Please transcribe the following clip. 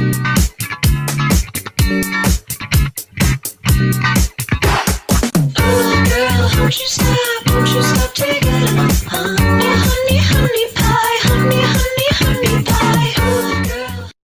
Oh girl, won't you stop, won't you stop taking it?